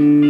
Mm-hmm.